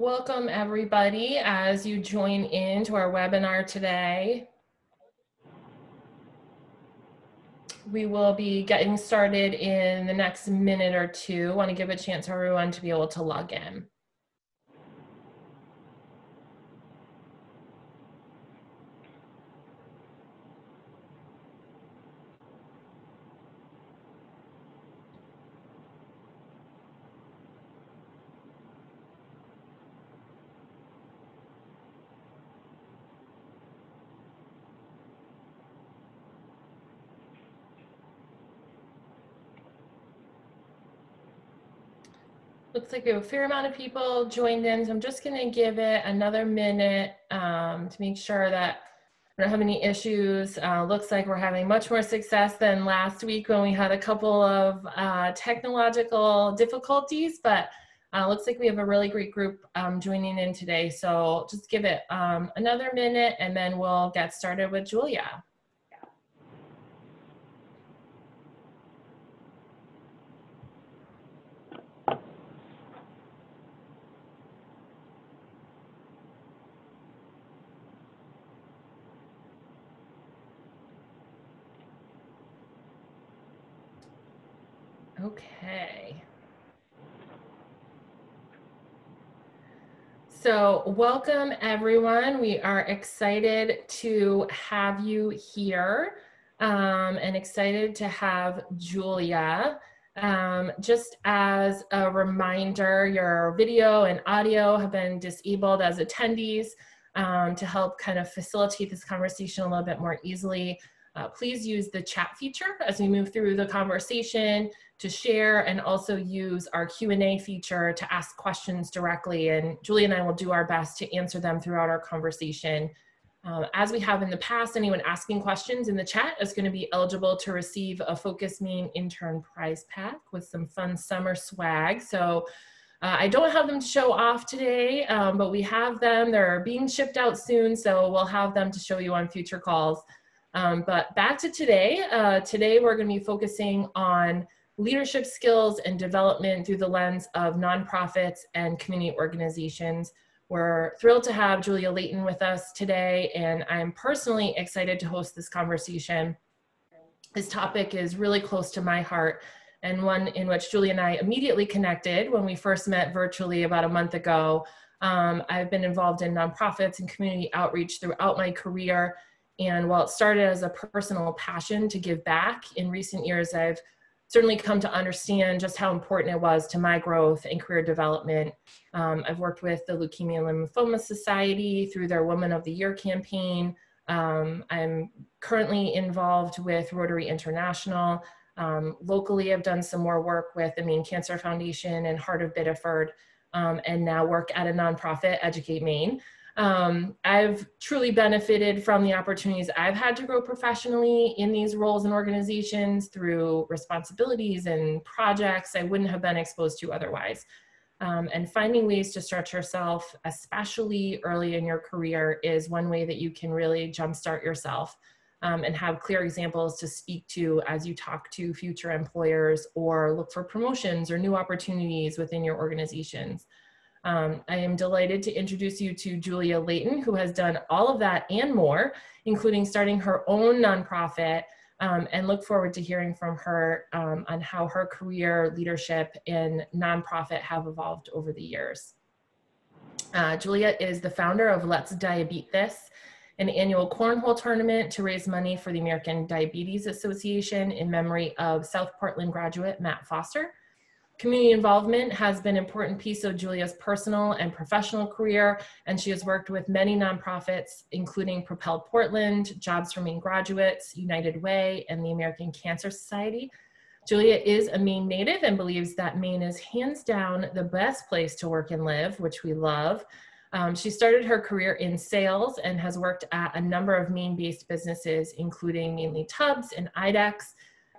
Welcome everybody as you join in to our webinar today. We will be getting started in the next minute or two. want to give a chance for everyone to be able to log in. Looks like we have a fair amount of people joined in, so I'm just going to give it another minute um, to make sure that we don't have any issues. Uh, looks like we're having much more success than last week when we had a couple of uh, technological difficulties, but uh, looks like we have a really great group um, joining in today. So just give it um, another minute and then we'll get started with Julia. Okay. So welcome everyone. We are excited to have you here um, and excited to have Julia. Um, just as a reminder, your video and audio have been disabled as attendees um, to help kind of facilitate this conversation a little bit more easily. Uh, please use the chat feature as we move through the conversation to share and also use our Q&A feature to ask questions directly. And Julie and I will do our best to answer them throughout our conversation. Uh, as we have in the past, anyone asking questions in the chat is going to be eligible to receive a Focus Maine intern prize pack with some fun summer swag. So uh, I don't have them to show off today, um, but we have them. They're being shipped out soon, so we'll have them to show you on future calls. Um, but back to today. Uh, today we're going to be focusing on leadership skills and development through the lens of nonprofits and community organizations. We're thrilled to have Julia Leighton with us today, and I'm personally excited to host this conversation. This topic is really close to my heart and one in which Julia and I immediately connected when we first met virtually about a month ago. Um, I've been involved in nonprofits and community outreach throughout my career. And while it started as a personal passion to give back, in recent years I've certainly come to understand just how important it was to my growth and career development. Um, I've worked with the Leukemia and Lymphoma Society through their Woman of the Year campaign. Um, I'm currently involved with Rotary International. Um, locally, I've done some more work with the Maine Cancer Foundation and Heart of Biddeford, um, and now work at a nonprofit, Educate Maine. Um, I've truly benefited from the opportunities I've had to grow professionally in these roles and organizations through responsibilities and projects I wouldn't have been exposed to otherwise. Um, and finding ways to stretch yourself, especially early in your career, is one way that you can really jumpstart yourself um, and have clear examples to speak to as you talk to future employers or look for promotions or new opportunities within your organizations. Um, I am delighted to introduce you to Julia Leighton, who has done all of that and more, including starting her own nonprofit, um, and look forward to hearing from her um, on how her career, leadership, and nonprofit have evolved over the years. Uh, Julia is the founder of Let's Diabeat This, an annual cornhole tournament to raise money for the American Diabetes Association in memory of South Portland graduate Matt Foster. Community involvement has been an important piece of Julia's personal and professional career, and she has worked with many nonprofits, including Propel Portland, Jobs for Maine Graduates, United Way, and the American Cancer Society. Julia is a Maine native and believes that Maine is hands down the best place to work and live, which we love. Um, she started her career in sales and has worked at a number of Maine-based businesses, including mainly Tubbs and IDEX,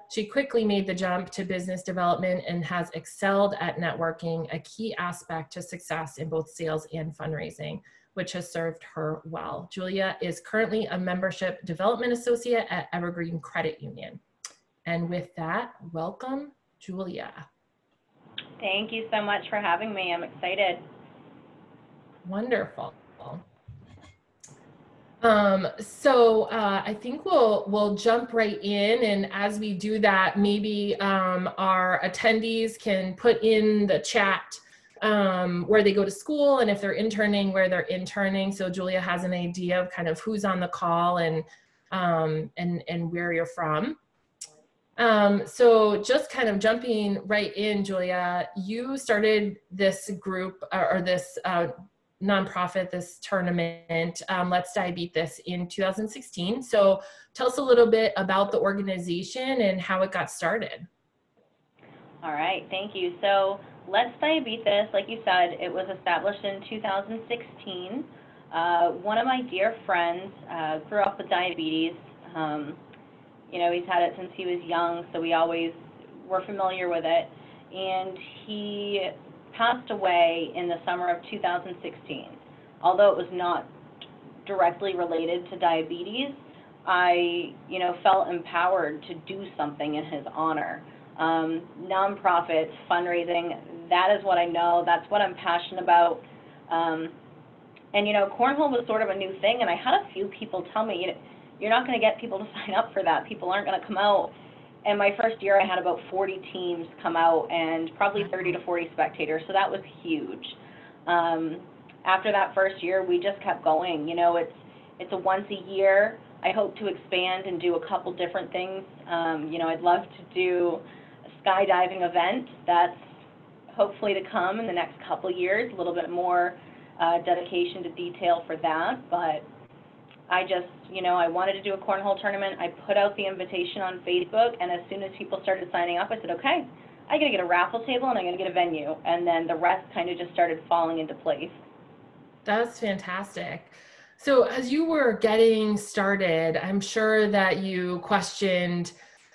she quickly made the jump to business development and has excelled at networking, a key aspect to success in both sales and fundraising, which has served her well. Julia is currently a membership development associate at Evergreen Credit Union. And with that, welcome, Julia. Thank you so much for having me. I'm excited. Wonderful. Um, so uh, I think we'll we'll jump right in, and as we do that, maybe um, our attendees can put in the chat um, where they go to school and if they're interning, where they're interning. So Julia has an idea of kind of who's on the call and um, and and where you're from. Um, so just kind of jumping right in, Julia, you started this group or, or this uh, nonprofit, this tournament, um, Let's Diabeat This in 2016. So tell us a little bit about the organization and how it got started. All right, thank you. So Let's This, like you said, it was established in 2016. Uh, one of my dear friends uh, grew up with diabetes. Um, you know, he's had it since he was young, so we always were familiar with it. And he passed away in the summer of 2016. Although it was not directly related to diabetes, I, you know, felt empowered to do something in his honor. Um, nonprofits, fundraising, that is what I know. That's what I'm passionate about. Um, and, you know, cornhole was sort of a new thing, and I had a few people tell me, you know, you're not going to get people to sign up for that. People aren't going to come out and my first year I had about 40 teams come out and probably 30 to 40 spectators, so that was huge. Um, after that first year, we just kept going. You know, it's it's a once a year. I hope to expand and do a couple different things. Um, you know, I'd love to do a skydiving event. That's hopefully to come in the next couple years. A little bit more uh, dedication to detail for that, but I just, you know, I wanted to do a cornhole tournament. I put out the invitation on Facebook, and as soon as people started signing up, I said, okay, I got to get a raffle table and I got to get a venue, and then the rest kind of just started falling into place. That's fantastic. So, as you were getting started, I'm sure that you questioned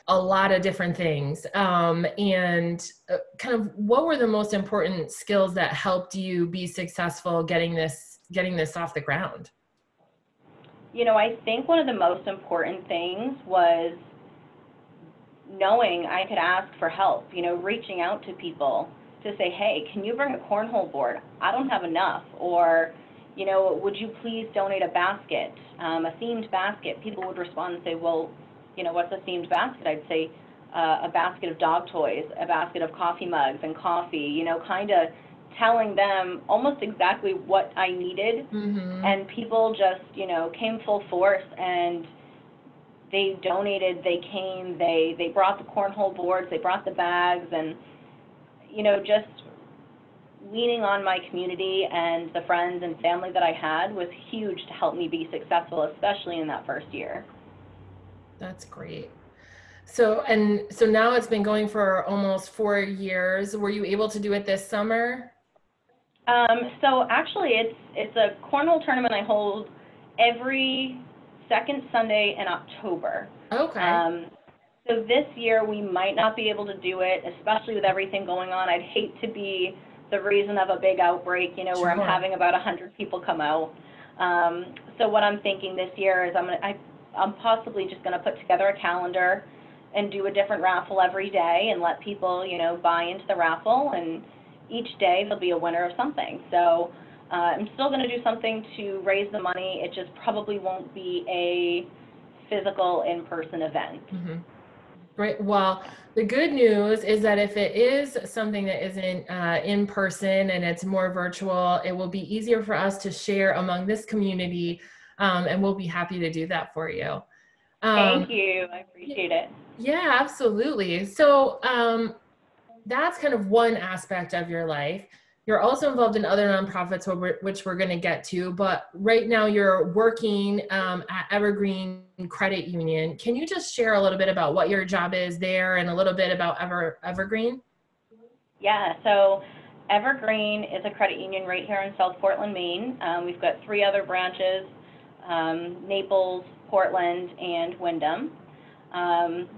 a lot of different things. Um, and uh, kind of what were the most important skills that helped you be successful getting this getting this off the ground? You know, I think one of the most important things was knowing I could ask for help, you know, reaching out to people to say, hey, can you bring a cornhole board? I don't have enough. Or, you know, would you please donate a basket, um, a themed basket? People would respond and say, well, you know, what's a themed basket? I'd say uh, a basket of dog toys, a basket of coffee mugs and coffee, you know, kind of telling them almost exactly what I needed, mm-hmm. and people just, you know, came full force and they donated, they came, they they brought the cornhole boards, they brought the bags, and you know, just leaning on my community and the friends and family that I had was huge to help me be successful, especially in that first year. That's great. So and so now it's been going for almost four years. Were you able to do it this summer? Um, so actually, it's it's a cornhole tournament I hold every second Sunday in October. Okay. Um, so this year we might not be able to do it, especially with everything going on. I'd hate to be the reason of a big outbreak, you know, where I'm having about 100 people come out. Um, so what I'm thinking this year is I'm gonna, I, I'm possibly just going to put together a calendar and do a different raffle every day and let people, you know, buy into the raffle and each day there'll be a winner of something. So uh, I'm still going to do something to raise the money. It just probably won't be a physical in-person event. Mm-hmm. Right. Well, the good news is that if it is something that isn't uh, in person and it's more virtual, it will be easier for us to share among this community, um, and we'll be happy to do that for you. Um, Thank you. I appreciate it. Yeah, absolutely. So, um, that's kind of one aspect of your life. You're also involved in other nonprofits, which we're going to get to. But right now, you're working um, at Evergreen Credit Union. Can you just share a little bit about what your job is there, and a little bit about Ever Evergreen? Yeah. So Evergreen is a credit union right here in South Portland, Maine. Um, we've got three other branches: um, Naples, Portland, and Windham. Um,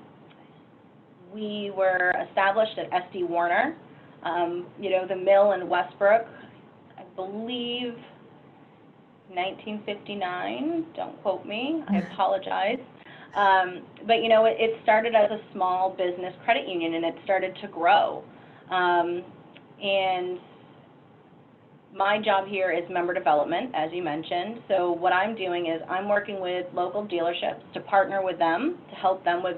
we were established at SD Warren. Um, you know, the mill in Westbrook, I believe 1959, don't quote me, I apologize. Um, but you know, it, it, started as a small business credit union and it started to grow. Um, and my job here is member development, as you mentioned. So what I'm doing is I'm working with local dealerships to partner with them to help them with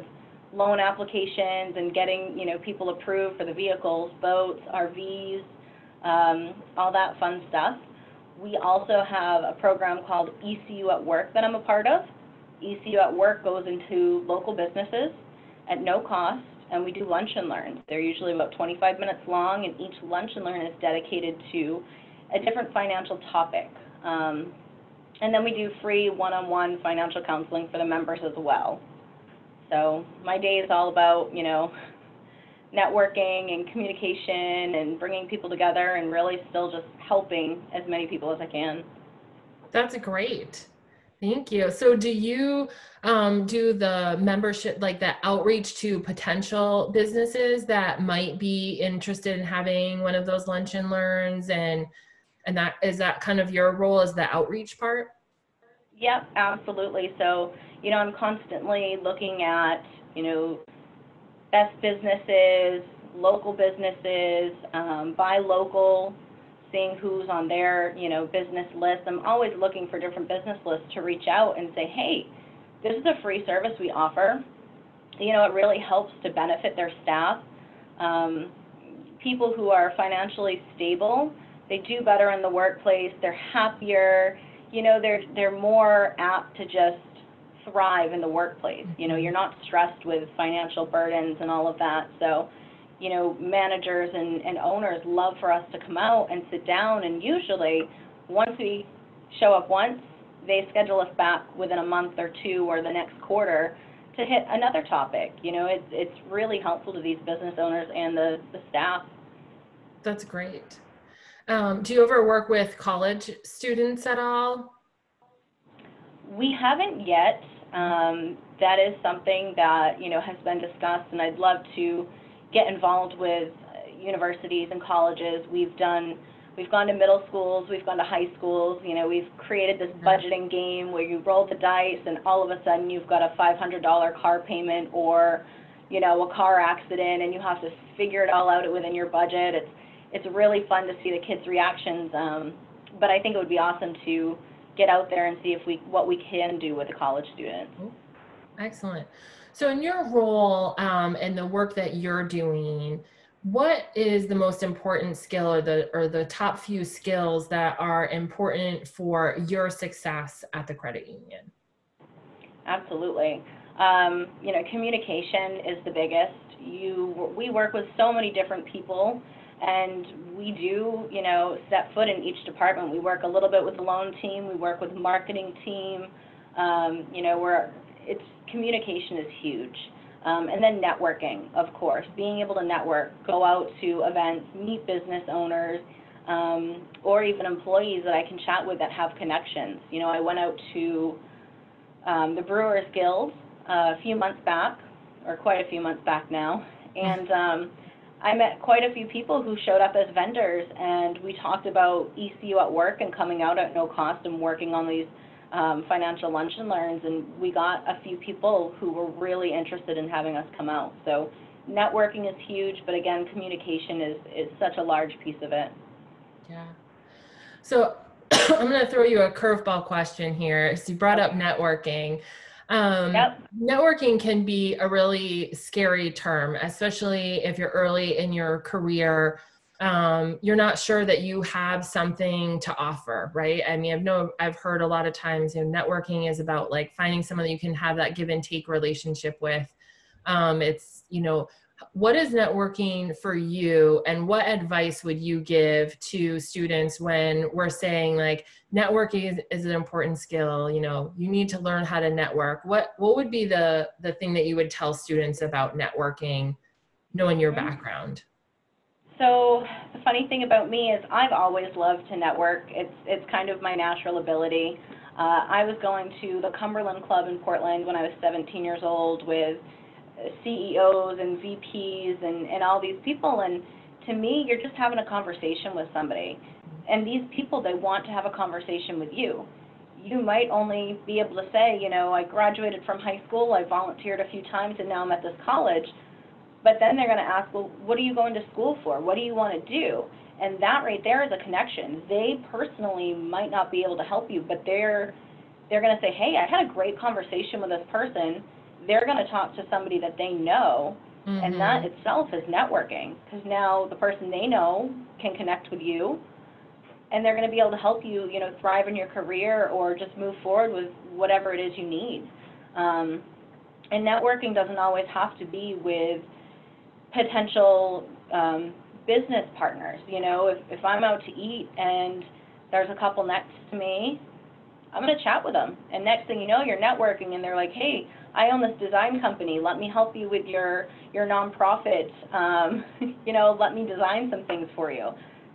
loan applications and getting, you know, people approved for the vehicles, boats, RVs, um, all that fun stuff. We also have a program called ECU at Work that I'm a part of. ECU at Work goes into local businesses at no cost, and we do lunch and learns. They're usually about 25 minutes long, and each lunch and learn is dedicated to a different financial topic. Um, and then we do free one-on-one financial counseling for the members as well. So my day is all about, you know, networking and communication and bringing people together and really still just helping as many people as I can. That's great. Thank you. So, do you um, do the membership, like the outreach to potential businesses that might be interested in having one of those lunch and learns, and and that is that kind of your role as the outreach part? Yep, absolutely. So, you know, I'm constantly looking at, you know, best businesses, local businesses, um, buy local, seeing who's on their, you know, business list. I'm always looking for different business lists to reach out and say, hey, this is a free service we offer. You know, it really helps to benefit their staff. Um, people who are financially stable, they do better in the workplace, they're happier, you know, they're, they're more apt to just thrive in the workplace. You know, mm-hmm. you're not stressed with financial burdens and all of that. So, you know, managers and, and owners love for us to come out and sit down and usually once we show up once, they schedule us back within a month or two or the next quarter to hit another topic. You know, it's it's really helpful to these business owners and the, the staff. That's great. Um, do you ever work with college students at all? We haven't yet. Um, that is something that you know has been discussed, and I'd love to get involved with universities and colleges. We've done, we've gone to middle schools, we've gone to high schools. You know, we've created this budgeting game where you roll the dice, and all of a sudden you've got a $500 car payment or you know a car accident, and you have to figure it all out within your budget. It's it's really fun to see the kids' reactions. Um, but I think it would be awesome to get out there and see if we what we can do with a college student. Excellent. So, in your role um, and the work that you're doing, what is the most important skill or the or the top few skills that are important for your success at the credit union? Absolutely. Um, you know, communication is the biggest. You, we work with so many different people and we do, you know, set foot in each department. We work a little bit with the loan team, we work with the marketing team. Um, you know, we're, it's communication is huge. Um, and then networking, of course, being able to network, go out to events, meet business owners, um, or even employees that I can chat with that have connections. You know, I went out to um, the Brewers Guild uh, a few months back, or quite a few months back now, and um, I met quite a few people who showed up as vendors, and we talked about ECU at work and coming out at no cost and working on these um, financial lunch and learns, and we got a few people who were really interested in having us come out. So networking is huge, but again, communication is, is such a large piece of it. Yeah. So I'm going to throw you a curveball question here. So you brought up networking. Um, yep. Networking can be a really scary term, especially if you're early in your career. Um, you're not sure that you have something to offer, right? I mean, I've know I've heard a lot of times, you know, networking is about like finding someone that you can have that give and take relationship with. Um, it's you know what is networking for you and what advice would you give to students when we're saying like networking is, is, an important skill you know you need to learn how to network? What what would be the the thing that you would tell students about networking knowing your mm-hmm. background? So the funny thing about me is i've always loved to network. It's it's kind of my natural ability. Uh, i was going to the cumberland club in portland when i was 17 years old with CEOs and VPs and, and all these people. And to me, you're just having a conversation with somebody. And these people, they want to have a conversation with you. You might only be able to say, you know, I graduated from high school, I volunteered a few times, and now I'm at this college. But then they're going to ask, well, what are you going to school for? What do you want to do? And that right there is a connection. They personally might not be able to help you, but they're they're going to say, "Hey, I had a great conversation with this person." They're going to talk to somebody that they know, mm-hmm. and that itself is networking because now the person they know can connect with you, and they're going to be able to help you, you know, thrive in your career or just move forward with whatever it is you need. Um, and networking doesn't always have to be with potential um, business partners. You know, if, if I'm out to eat and there's a couple next to me, I'm going to chat with them. And next thing you know, you're networking and they're like, hey, I own this design company. Let me help you with your, your nonprofit. Um, you know, let me design some things for you.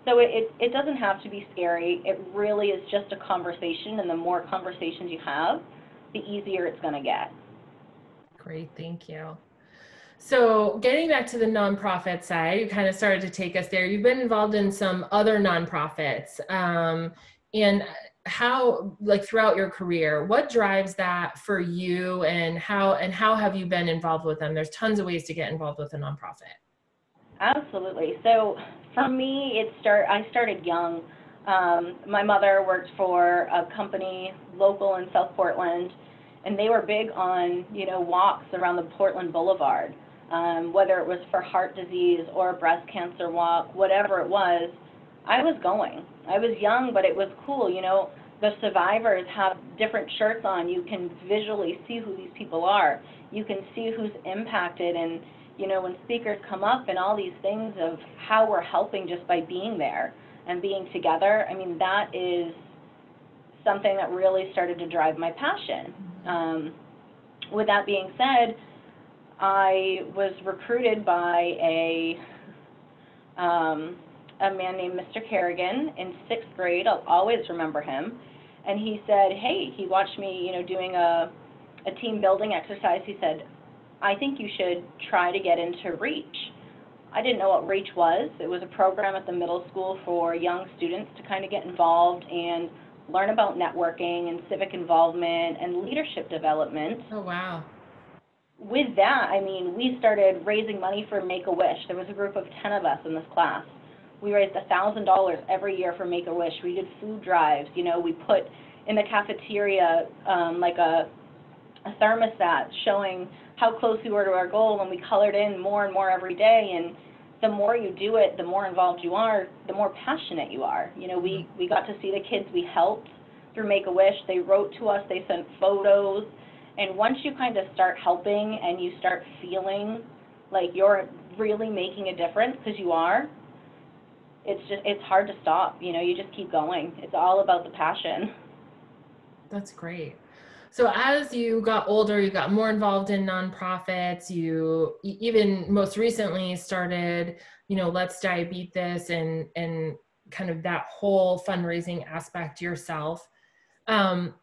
So it, it, it doesn't have to be scary. It really is just a conversation. And the more conversations you have, the easier it's going to get. Great. Thank you. So, getting back to the nonprofit side, you kind of started to take us there. You've been involved in some other nonprofits. Um, and how like throughout your career what drives that for you and how and how have you been involved with them? There's tons of ways to get involved with a nonprofit. Absolutely. So for me it start i started young. Um, my mother worked for a company local in south portland and they were big on you know walks around the portland boulevard um, whether it was for heart disease or breast cancer walk, whatever it was, I was going. I was young, but it was cool. You know, the survivors have different shirts on. You can visually see who these people are. You can see who's impacted. And, you know, when speakers come up and all these things of how we're helping just by being there and being together, I mean, that is something that really started to drive my passion. Um, with that being said, I was recruited by a um, a man named Mr. Kerrigan in sixth grade. I'll always remember him. And he said, "Hey," he watched me, you know, doing a a team building exercise. He said, "I think you should try to get into Reach." I didn't know what Reach was. It was a program at the middle school for young students to kind of get involved and learn about networking and civic involvement and leadership development. Oh wow with that, I mean, we started raising money for Make-A-Wish. There was a group of 10 of us in this class. We raised $1,000 every year for Make-A-Wish. We did food drives. You know, we put in the cafeteria um, like a, a thermostat showing how close we were to our goal, and we colored in more and more every day. And the more you do it, the more involved you are, the more passionate you are. You know, we, we got to see the kids we helped through Make-A-Wish. They wrote to us. They sent photos and once you kind of start helping and you start feeling like you're really making a difference, because you are, it's just, it's hard to stop. You know, you just keep going. It's all about the passion. That's great. So as you got older, you got more involved in nonprofits. You even most recently started, you know, Let's Diabeat This and and kind of that whole fundraising aspect yourself. Um,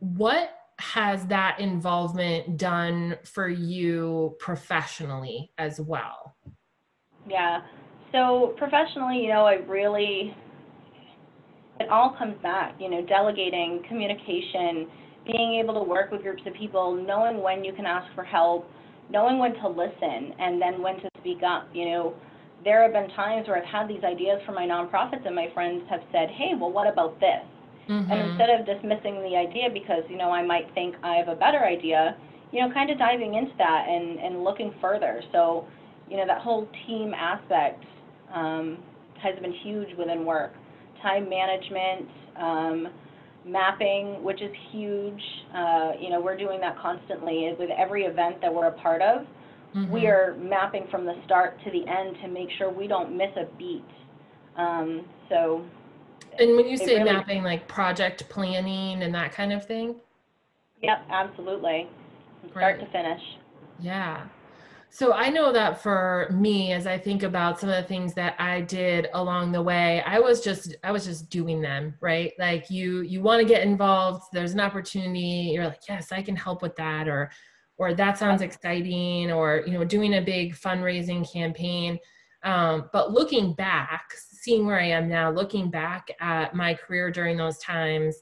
what has that involvement done for you professionally as well? Yeah. So professionally, you know, I really it all comes back, you know, delegating, communication, being able to work with groups of people, knowing when you can ask for help, knowing when to listen and then when to speak up, you know. There have been times where I've had these ideas for my nonprofits and my friends have said, "Hey, well what about this?" Mm-hmm. And instead of dismissing the idea because, you know, I might think I have a better idea, you know, kind of diving into that and, and looking further. So, you know, that whole team aspect um, has been huge within work. Time management, um, mapping, which is huge. Uh, you know, we're doing that constantly with every event that we're a part of. Mm-hmm. We are mapping from the start to the end to make sure we don't miss a beat. Um, so and when you say really, mapping, like project planning and that kind of thing? Yep, absolutely. Start to finish. Yeah. So I know that for me, as I think about some of the things that I did along the way, I was just I was just doing them, right? Like you you want to get involved, there's an opportunity, you're like, yes, I can help with that, or or that sounds exciting, or you know, doing a big fundraising campaign. Um, but looking back, seeing where I am now, looking back at my career during those times,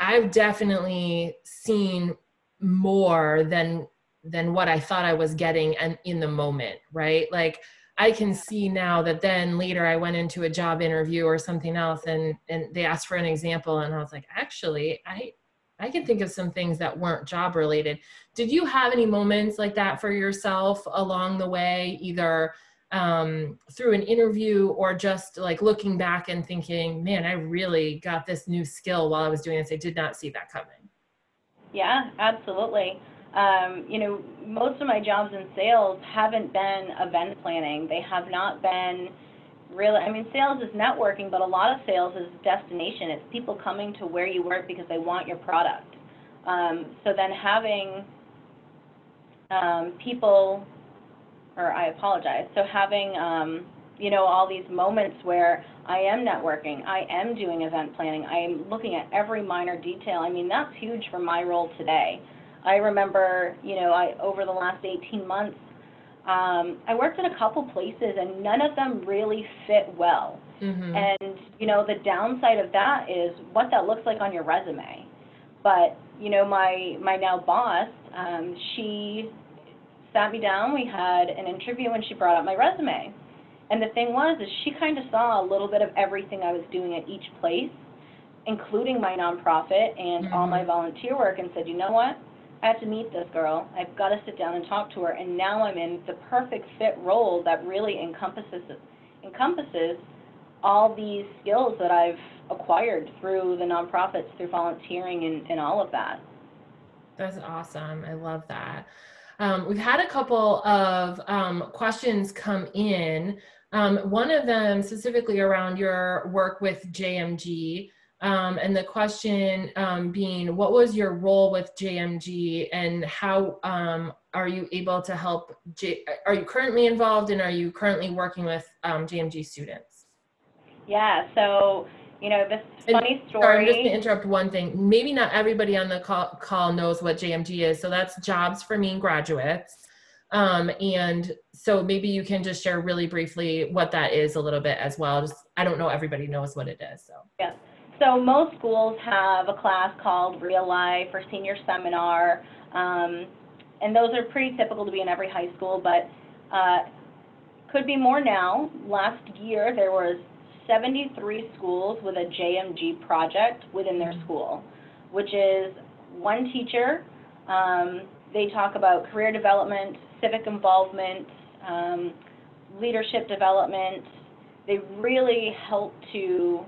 I've definitely seen more than than what I thought I was getting and in the moment, right? Like I can see now that then later I went into a job interview or something else and and they asked for an example and I was like, actually, I I can think of some things that weren't job related. Did you have any moments like that for yourself along the way, either um, through an interview or just like looking back and thinking, man, I really got this new skill while I was doing this. I did not see that coming. Yeah, absolutely. Um, you know, most of my jobs in sales haven't been event planning. They have not been really, I mean, sales is networking, but a lot of sales is destination. It's people coming to where you work because they want your product. Um, so then having um, people, or I apologize, so having, um, you know, all these moments where I am networking, I am doing event planning, I am looking at every minor detail. I mean, that's huge for my role today. I remember, you know, I over the last 18 months, um, I worked in a couple places and none of them really fit well. Mm-hmm. And you know, the downside of that is what that looks like on your resume. But you know, my my now boss, um, she sat me down. We had an interview and she brought up my resume. And the thing was, is she kind of saw a little bit of everything I was doing at each place, including my nonprofit and mm-hmm. all my volunteer work, and said, you know what? I have to meet this girl. I've got to sit down and talk to her. And now I'm in the perfect fit role that really encompasses encompasses all these skills that I've acquired through the nonprofits, through volunteering, and, and all of that. That's awesome. I love that. Um, we've had a couple of um, questions come in. Um, one of them specifically around your work with JMG. Um, and the question um, being, what was your role with JMG and how um, are you able to help? J- are you currently involved and are you currently working with um, JMG students? Yeah, so, you know, this funny story. Sorry, I'm just going to interrupt one thing. Maybe not everybody on the call, call knows what JMG is. So that's Jobs for Maine Graduates. Um, and so maybe you can just share really briefly what that is a little bit as well. Just I don't know everybody knows what it is. So yes, so most schools have a class called Real Life or Senior Seminar, um, and those are pretty typical to be in every high school, but uh, could be more now. Last year there was 73 schools with a JMG project within their school, which is one teacher. Um, they talk about career development, civic involvement, um, leadership development. They really help to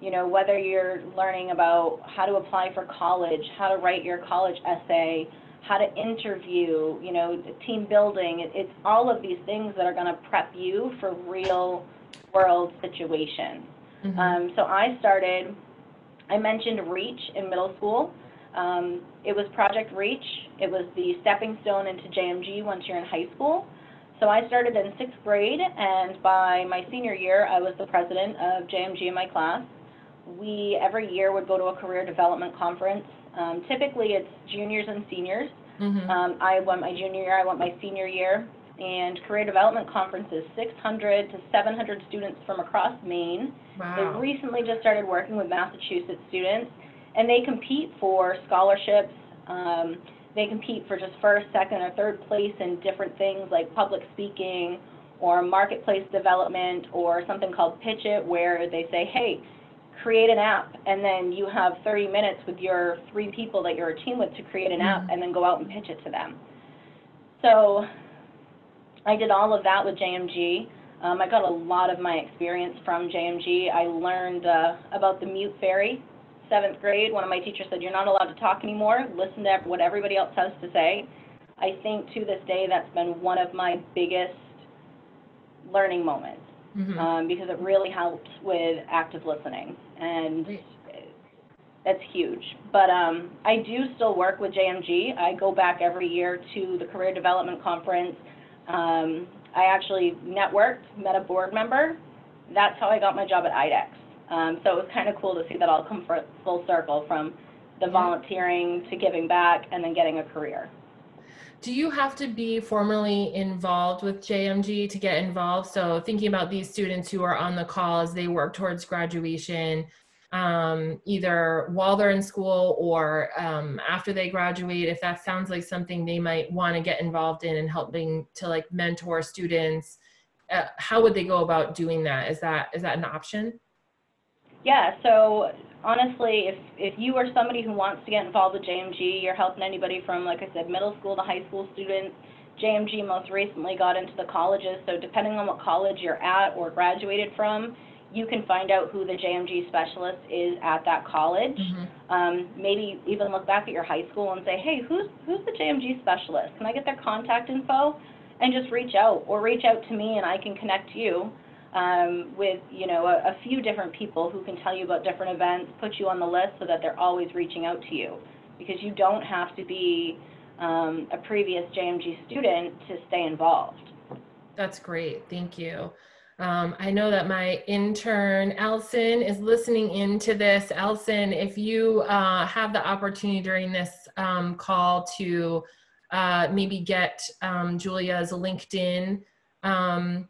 you know, whether you're learning about how to apply for college, how to write your college essay, how to interview, you know, team building, it, it's all of these things that are going to prep you for real world situations. Mm-hmm. Um, so I started, I mentioned REACH in middle school. Um, it was Project REACH. It was the stepping stone into JMG once you're in high school. So I started in sixth grade, and by my senior year, I was the president of JMG in my class we every year would go to a career development conference. Um, typically, it's juniors and seniors. Mm-hmm. Um, I went my junior year, I went my senior year, and career development conferences, 600 to 700 students from across Maine. Wow. They recently just started working with Massachusetts students, and they compete for scholarships. Um, they compete for just first, second, or third place in different things like public speaking or marketplace development or something called Pitch It, where they say, hey, create an app, and then you have 30 minutes with your three people that you're a team with to create an app, mm-hmm. and then go out and pitch it to them. So I did all of that with JMG. Um, I got a lot of my experience from JMG. I learned uh, about the mute fairy. Seventh grade, one of my teachers said, You're not allowed to talk anymore. Listen to what everybody else has to say. I think to this day that's been one of my biggest learning moments mm-hmm. um, because it really helps with active listening, and that's huge. But um, I do still work with JMG. I go back every year to the Career Development Conference. Um, I actually networked, met a board member. That's how I got my job at IDEX. Um, so it was kind of cool to see that all come full circle from the volunteering to giving back and then getting a career do you have to be formally involved with JMG to get involved? So thinking about these students who are on the call as they work towards graduation, um, either while they're in school or um, after they graduate, if that sounds like something they might want to get involved in and helping to like mentor students uh, how would they go about doing that? Is that is that an option? Yeah, so honestly, if, if you are somebody who wants to get involved with JMG, you're helping anybody from, like I said, middle school to high school students. JMG most recently got into the colleges, so depending on what college you're at or graduated from, you can find out who the JMG specialist is at that college. Mhm. Um, maybe even look back at your high school and say, hey, who's, who's the JMG specialist? Can I get their contact info? And just reach out, or reach out to me and I can connect you um, with, you know, a, a few different people who can tell you about different events, put you on the list so that they're always reaching out to you. Because you don't have to be um, a previous JMG student to stay involved. That's great. Thank you. Um, I know that my intern, Elson, is listening into this. Elson, if you uh, have the opportunity during this um, call to uh, maybe get um, Julia's LinkedIn um,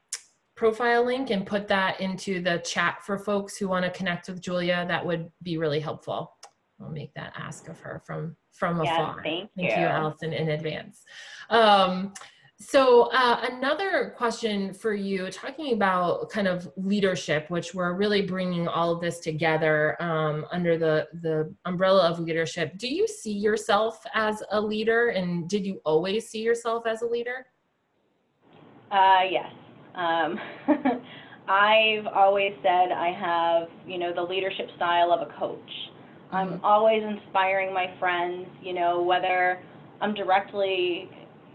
profile link and put that into the chat for folks who want to connect with Julia, that would be really helpful. I'll make that ask of her from from Yes, afar. thank Thank you. you, Allison, in advance. Um, so uh, another question for you, talking about kind of leadership, which we're really bringing all of this together um, under the the umbrella of leadership. Do you see yourself as a leader, and did you always see yourself as a leader? Uh, yes. Um, I've always said I have, you know, the leadership style of a coach. I'm Mhm. always inspiring my friends, you know, whether I'm directly,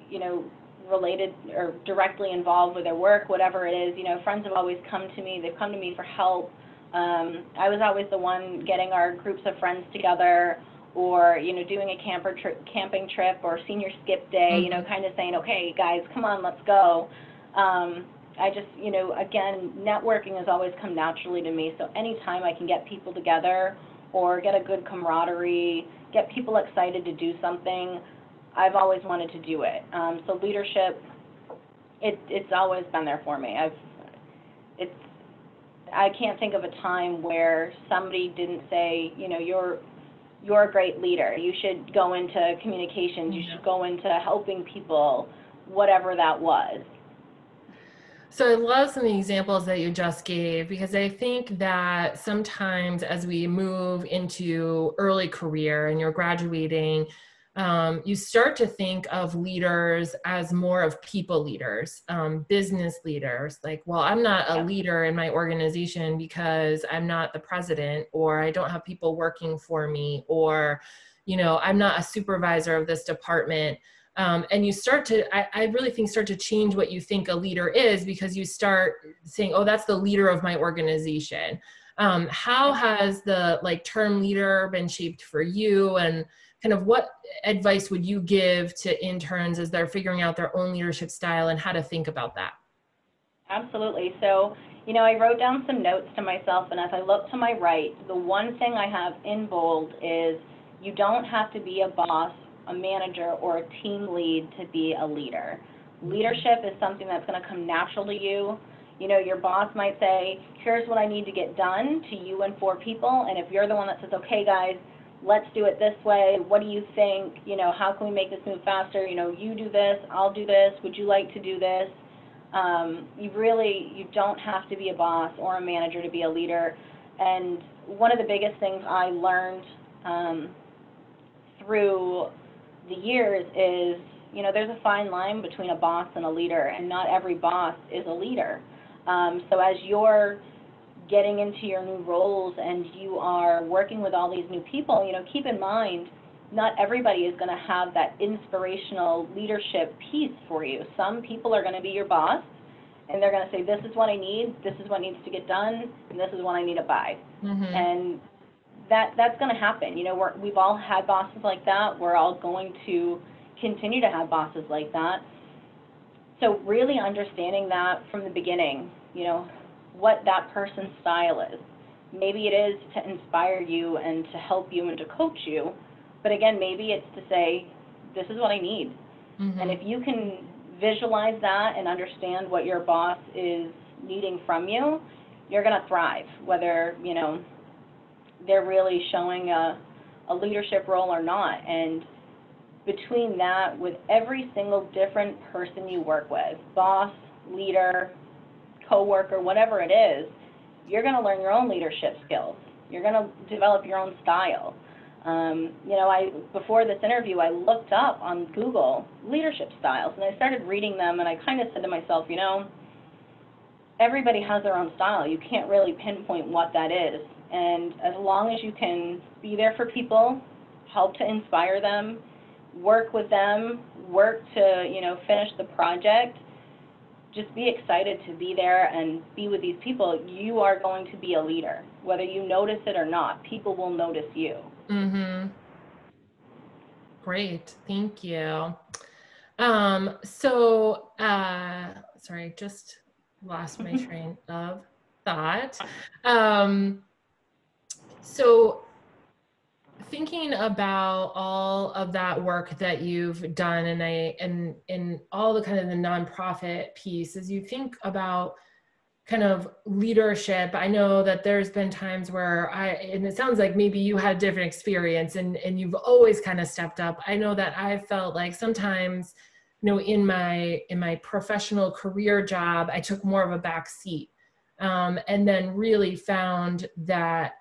you know, related or directly involved with their work, whatever it is, you know, friends have always come to me, they've come to me for help. Um, I was always the one getting our groups of friends together or, you know, doing a camper trip, camping trip or senior skip day, you know, kind of saying, okay, guys, come on, let's go. Um, I just, you know, again, networking has always come naturally to me. So anytime I can get people together or get a good camaraderie, get people excited to do something, I've always wanted to do it. Um, so leadership, it, it's always been there for me. I've, it's, I can't think of a time where somebody didn't say, you know, you're, you're a great leader. You should go into communications. You should go into helping people, whatever that was. So I love some of the examples that you just gave because I think that sometimes as we move into early career and you're graduating, um, you start to think of leaders as more of people leaders, um, business leaders. Like, well, I'm not a leader in my organization because I'm not the president, or I don't have people working for me, or, you know, I'm not a supervisor of this department um, and you start to I, I really think start to change what you think a leader is because you start saying oh that's the leader of my organization. Um, how has the like term leader been shaped for you? And kind of what advice would you give to interns as they're figuring out their own leadership style and how to think about that? Absolutely. So, you know, I wrote down some notes to myself, and as I look to my right, the one thing I have in bold is you don't have to be a boss, a manager, or a team lead to be a leader. Leadership is something that's going to come natural to you. You know, your boss might say, here's what I need to get done to you and four people, and if you're the one that says, okay, guys, let's do it this way, what do you think? You know, how can we make this move faster? You know, you do this, I'll do this, would you like to do this? um, you really you don't have to be a boss or a manager to be a leader. And one of the biggest things I learned um, through the years is you know there's a fine line between a boss and a leader, and not every boss is a leader. Um, so as you're getting into your new roles and you are working with all these new people, you know, keep in mind not everybody is going to have that inspirational leadership piece for you. Some people are going to be your boss, and they're going to say, "This is what I need. This is what needs to get done, and this is what I need to buy." Mhm. And that that's going to happen. You know, we're, we've all had bosses like that. We're all going to continue to have bosses like that. So really understanding that from the beginning, you know, what that person's style is. Maybe it is to inspire you and to help you and to coach you, but again, maybe it's to say, this is what I need. Mhm. And if you can visualize that and understand what your boss is needing from you, you're going to thrive, whether, you know, they're really showing a, a leadership role or not. And between that, with every single different person you work with, boss, leader, coworker, whatever it is, you're going to learn your own leadership skills. You're going to develop your own style. Um, you know, I before this interview, I looked up on Google leadership styles, and I started reading them, and I kind of said to myself, you know, everybody has their own style. You can't really pinpoint what that is, and as long as you can be there for people, help to inspire them, work with them, work to you know finish the project. Just be excited to be there and be with these people. You are going to be a leader, whether you notice it or not. People will notice you. Mm-hmm. Great, thank you. Um, so, uh, sorry, just lost my train of thought. Um, so, thinking about all of that work that you've done, and I and in all the kind of the nonprofit piece, as you think about kind of leadership. I know that there's been times where i and it sounds like maybe you had a different experience and and you've always kind of stepped up. I know that i felt like sometimes you know in my in my professional career job i took more of a back seat um, and then really found that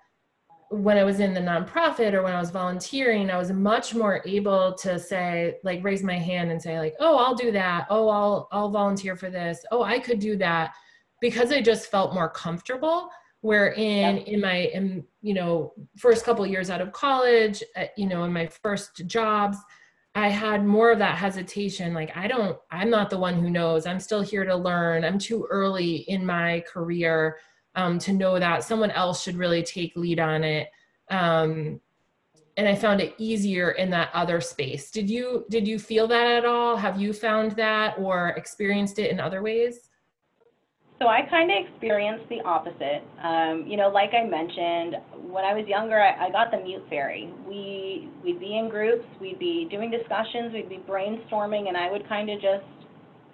when i was in the nonprofit or when i was volunteering i was much more able to say like raise my hand and say like oh i'll do that oh i'll i'll volunteer for this oh i could do that because I just felt more comfortable. Where in in my in you know first couple years out of college, uh, you know in my first jobs, I had more of that hesitation. Like I don't, I'm not the one who knows. I'm still here to learn. I'm too early in my career um, to know that someone else should really take lead on it. Um, and I found it easier in that other space. Did you did you feel that at all? Have you found that or experienced it in other ways? So I kind of experienced the opposite. Um, you know, like I mentioned, when I was younger, I, I got the mute fairy. We we'd be in groups, we'd be doing discussions, we'd be brainstorming, and I would kind of just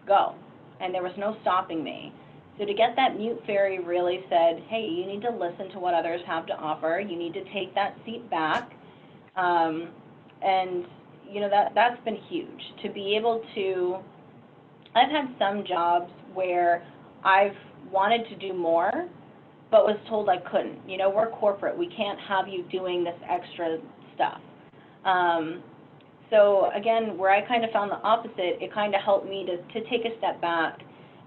go, and there was no stopping me. So to get that mute fairy really said, hey, you need to listen to what others have to offer. You need to take that seat back, um, and you know that that's been huge to be able to. I've had some jobs where I've wanted to do more, but was told I couldn't. You know, we're corporate. We can't have you doing this extra stuff. Um, so again, where I kind of found the opposite, it kind of helped me to, to take a step back.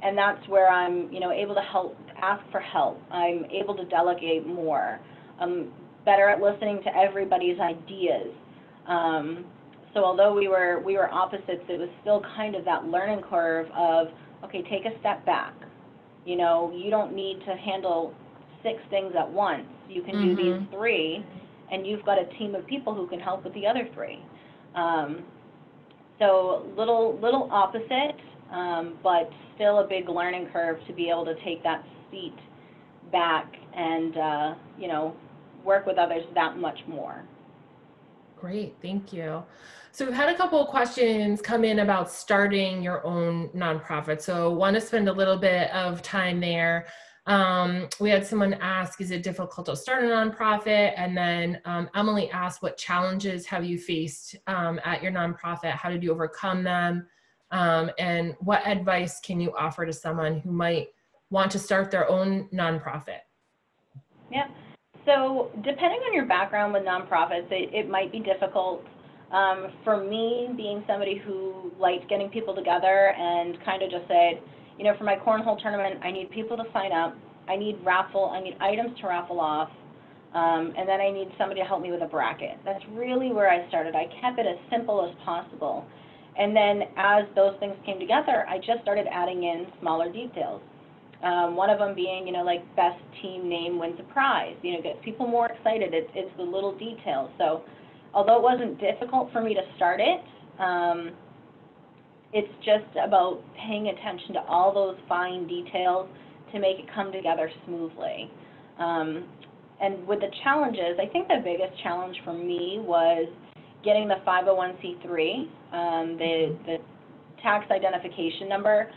And that's where I'm, you know, able to help, ask for help. I'm able to delegate more. I'm better at listening to everybody's ideas. Um, so although we were we were opposites, it was still kind of that learning curve of okay, take a step back. You know, you don't need to handle six things at once. You can do these three, and you've got a team of people who can help with the other three. Um, so little little opposite, um, but still a big learning curve to be able to take that seat back and uh, you know work with others that much more. Great, thank you. So we've had a couple of questions come in about starting your own nonprofit. So want to spend a little bit of time there. Um, we had someone ask, is it difficult to start a nonprofit? And then um, Emily asked, what challenges have you faced um, at your nonprofit? How did you overcome them? Um, and what advice can you offer to someone who might want to start their own nonprofit? Yeah. So depending on your background with nonprofits, it, it might be difficult. Um, for me, being somebody who liked getting people together and kind of just said, you know, for my cornhole tournament, I need people to sign up. I need raffle, I need items to raffle off. Um, and then I need somebody to help me with a bracket. That's really where I started. I kept it as simple as possible. And then as those things came together, I just started adding in smaller details. Um, one of them being, you know, like best team name wins a prize. You know, gets people more excited. It's, it's the little details. So although it wasn't difficult for me to start it, um, it's just about paying attention to all those fine details to make it come together smoothly. Um, and with the challenges, I think the biggest challenge for me was getting the 501c3, um, the, the tax identification number.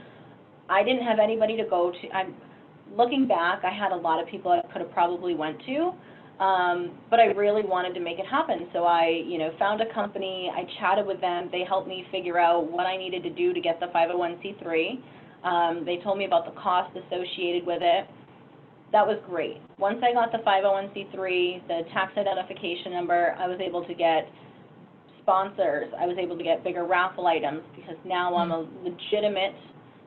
I didn't have anybody to go to. I'm looking back. I had a lot of people I could have probably went to, um, but I really wanted to make it happen. So I, you know, found a company. I chatted with them. They helped me figure out what I needed to do to get the 501c3. Um, they told me about the cost associated with it. That was great. Once I got the 501c3, the tax identification number, I was able to get sponsors. I was able to get bigger raffle items because now I'm a legitimate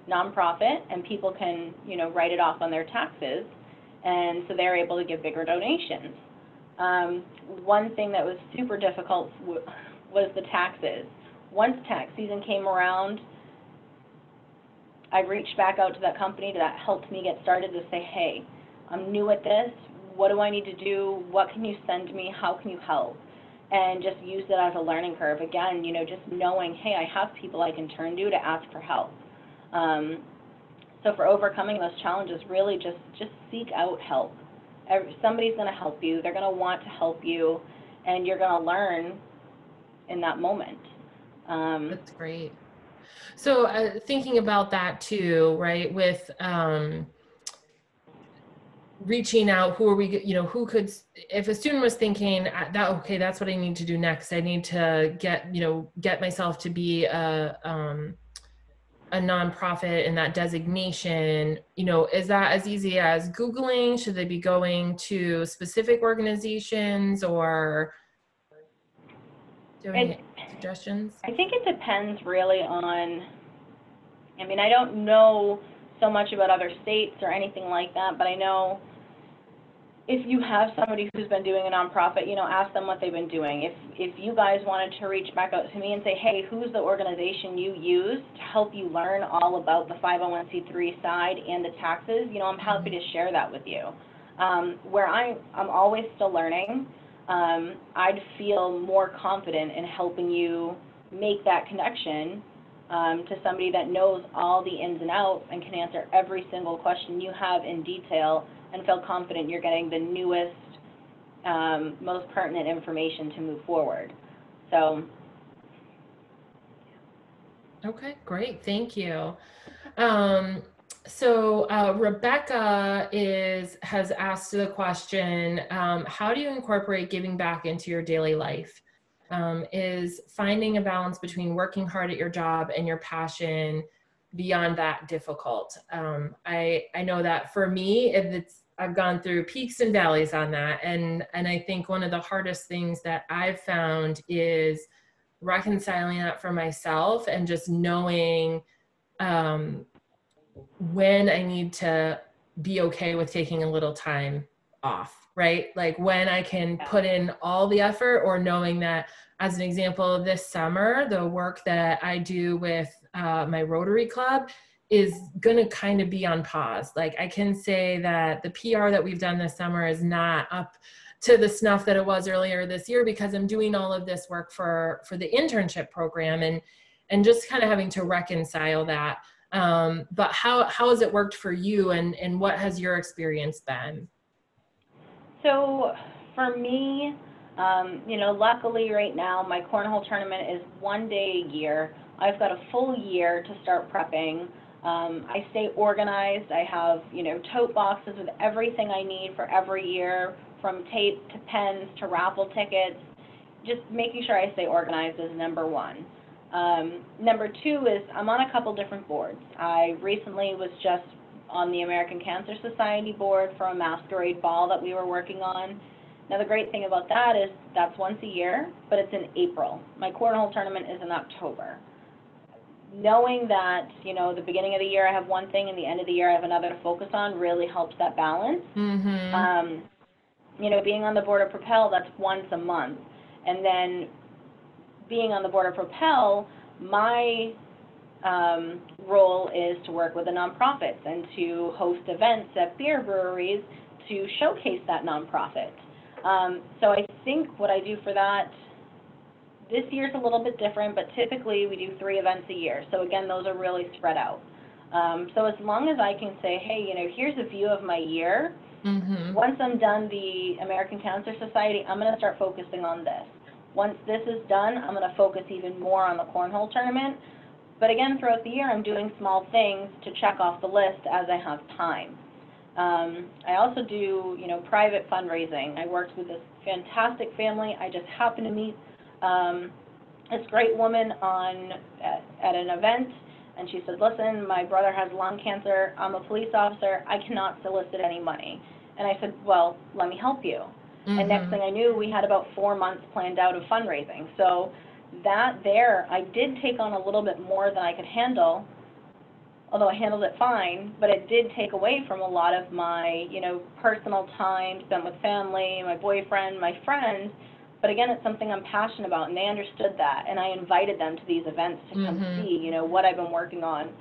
nonprofit and people can, you know, write it off on their taxes. And so they're able to give bigger donations. Um, one thing that was super difficult w- was the taxes. Once tax season came around, I reached back out to that company that helped me get started to say, hey, I'm new at this. What do I need to do? What can you send me? How can you help? And just use it as a learning curve. Again, you know, just knowing, hey, I have people I can turn to to ask for help. Um, so for overcoming those challenges, really just just seek out help. Every, somebody's going to help you. They're going to want to help you, and you're going to learn in that moment. Um, That's great. So uh, thinking about that too, right? With um, reaching out, who are we? You know, who could? If a student was thinking uh, that, okay, that's what I need to do next. I need to get, you know, get myself to be a um, a nonprofit in that designation. You know, is that as easy as Googling? Should they be going to specific organizations or? doing suggestions? I think it depends really on, I mean, I don't know so much about other states or anything like that, but I know if you have somebody who's been doing a nonprofit, you know, ask them what they've been doing. If if you guys wanted to reach back out to me and say, hey, who's the organization you use to help you learn all about the 501c3 side and the taxes, you know, I'm happy to share that with you. Um, where I, I'm always still learning, um, I'd feel more confident in helping you make that connection um, to somebody that knows all the ins and outs and can answer every single question you have in detail and feel confident you're getting the newest, um, most pertinent information to move forward. So. Okay, great. Thank you. Um, so uh, Rebecca is has asked the question: um, How do you incorporate giving back into your daily life? Um, is finding a balance between working hard at your job and your passion beyond that difficult? Um, I I know that for me, if it's I've gone through peaks and valleys on that, and and I think one of the hardest things that I've found is reconciling that for myself and just knowing um, when I need to be okay with taking a little time off, right? Like when I can put in all the effort or knowing that, as an example, this summer, the work that I do with uh, my Rotary Club is going to kind of be on pause. Like I can say that the PR that we've done this summer is not up to the snuff that it was earlier this year because I'm doing all of this work for for the internship program and and just kind of having to reconcile that um, but how, how has it worked for you and, and what has your experience been? So for me, um, you know, luckily right now my cornhole tournament is one day a year. I've got a full year to start prepping. Um, I stay organized. I have, you know, tote boxes with everything I need for every year, from tape to pens to raffle tickets. Just making sure I stay organized is number one. Um, number two is I'm on a couple different boards. I recently was just on the American Cancer Society board for a masquerade ball that we were working on. Now the great thing about that is that's once a year, but it's in April. My cornhole tournament is in October. Knowing that, you know, the beginning of the year I have one thing and the end of the year I have another to focus on really helps that balance. Mm-hmm. Um, you know, being on the board of Propel, that's once a month. And then being on the board of Propel, my um, role is to work with the nonprofits and to host events at beer breweries to showcase that nonprofit. Um, so I think what I do for that, this year's a little bit different, but typically we do three events a year. So again, those are really spread out. Um, so as long as I can say, hey, you know, here's a view of my year. Mm-hmm. Once I'm done the American Cancer Society, I'm going to start focusing on this. Once this is done, I'm going to focus even more on the cornhole tournament. But again, throughout the year, I'm doing small things to check off the list as I have time. Um, I also do, you know, private fundraising. I worked with this fantastic family. I just happened to meet um, this great woman on at, at, an event. And she said, listen, my brother has lung cancer. I'm a police officer. I cannot solicit any money. And I said, well, let me help you. And next Mhm. thing I knew, we had about four months planned out of fundraising. So that there, I did take on a little bit more than I could handle, although I handled it fine, but it did take away from a lot of my, you know, personal time spent with family, my boyfriend, my friends. But again, it's something I'm passionate about, and they understood that, and I invited them to these events to come Mhm. see, you know, what I've been working on.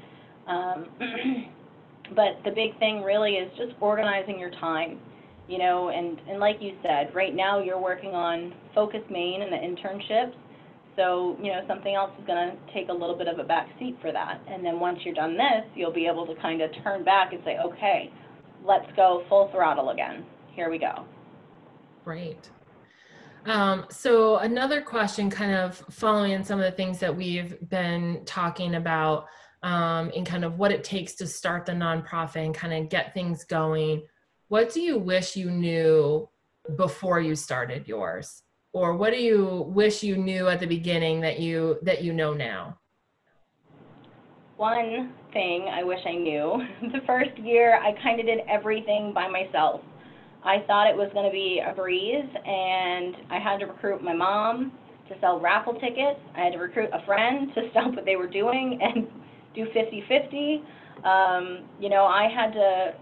Um, but the big thing really is just organizing your time, you know, and, and like you said, right now you're working on Focus Maine and the internships. So, you know, something else is going to take a little bit of a back seat for that. And then once you're done this, you'll be able to kind of turn back and say, okay, let's go full throttle again. Here we go. Great. Um, so another question, kind of following in some of the things that we've been talking about, um, and kind of what it takes to start the nonprofit and kind of get things going. What do you wish you knew before you started yours, or what do you wish you knew at the beginning that you that you know now? One thing I wish I knew the first year, I kind of did everything by myself. I thought it was going to be a breeze, and I had to recruit my mom to sell raffle tickets. I had to recruit a friend to stop what they were doing and do 50 50. Um, you know, I had to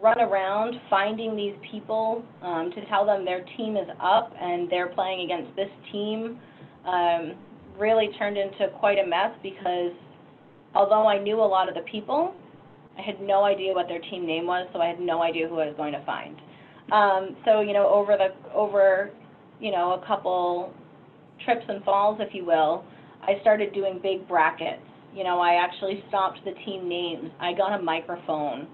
run around finding these people um, to tell them their team is up and they're playing against this team. Um, really turned into quite a mess because although I knew a lot of the people, I had no idea what their team name was, so I had no idea who I was going to find. Um, so, you know, over the, over, you know, a couple trips and falls, if you will, I started doing big brackets. You know, I actually stopped the team names. I got a microphone.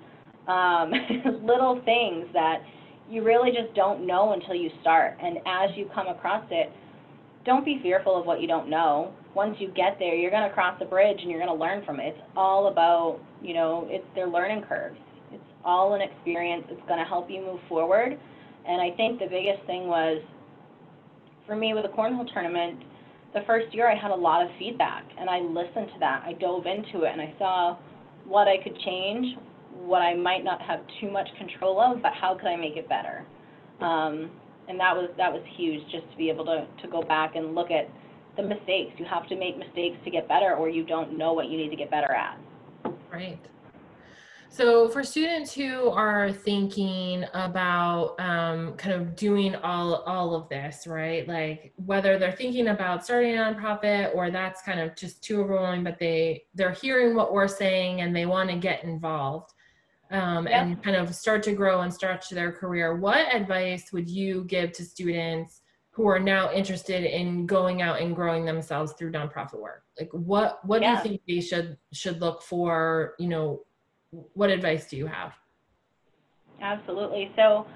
Um, little things that you really just don't know until you start. And as you come across it, don't be fearful of what you don't know. Once you get there, you're going to cross the bridge and you're going to learn from it. It's all about, you know, it's their learning curves. It's all an experience. It's going to help you move forward. And I think the biggest thing was, for me with the cornhole tournament, the first year I had a lot of feedback and I listened to that. I dove into it and I saw what I could change, what I might not have too much control of, but how could I make it better? Um, and that was that was huge just to be able to, to go back and look at the mistakes. You have to make mistakes to get better or you don't know what you need to get better at. Right. So for students who are thinking about um, kind of doing all all of this, right? Like whether they're thinking about starting a nonprofit or that's kind of just too overwhelming, but they they're hearing what we're saying and they want to get involved um, Yeah. and kind of start to grow and stretch their career. What advice would you give to students who are now interested in going out and growing themselves through nonprofit work? Like what what do you think they should should look for? You know what advice do you have? Absolutely. So,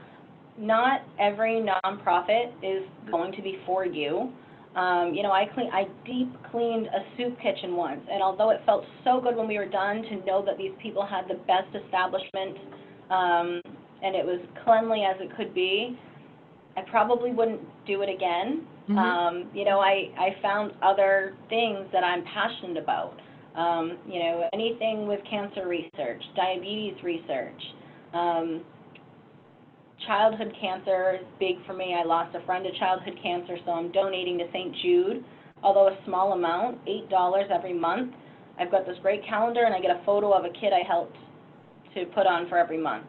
not every nonprofit is going to be for you. Um, you know, I clean, I deep cleaned a soup kitchen once, and although it felt so good when we were done to know that these people had the best establishment, um, and it was cleanly as it could be, I probably wouldn't do it again. Mhm. Um, you know, I, I found other things that I'm passionate about. Um, you know, anything with cancer research, diabetes research, um, childhood cancer is big for me. I lost a friend to childhood cancer, so I'm donating to St. Jude, although a small amount, $8 every month. I've got this great calendar, and I get a photo of a kid I helped to put on for every month.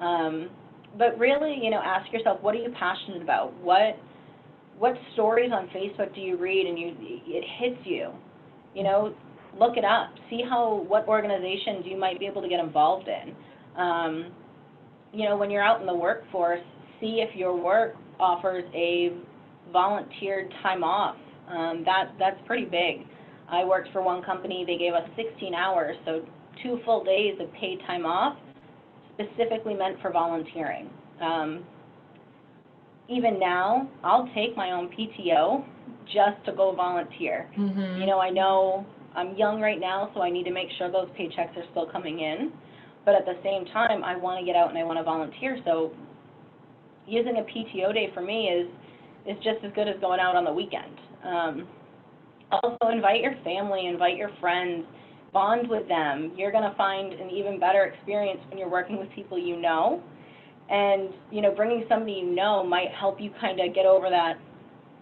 Um, but really, you know, ask yourself, what are you passionate about? What what stories on Facebook do you read and you it hits you? You know, look it up. See how what organizations you might be able to get involved in. Um, you know, when you're out in the workforce, see if your work offers a volunteered time off. Um, that that's pretty big. I worked for one company. They gave us 16 hours, so two full days of paid time off, specifically meant for volunteering. Um, even now, I'll take my own PTO just to go volunteer. Mhm. You know, I know I'm young right now, so I need to make sure those paychecks are still coming in. But at the same time, I want to get out and I want to volunteer. So using a PTO day for me is is just as good as going out on the weekend. Um, also, invite your family, invite your friends. bond with them. You're going to find an even better experience when you're working with people you know. And, you know, bringing somebody you know might help you kind of get over that